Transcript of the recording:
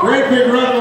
Great big run.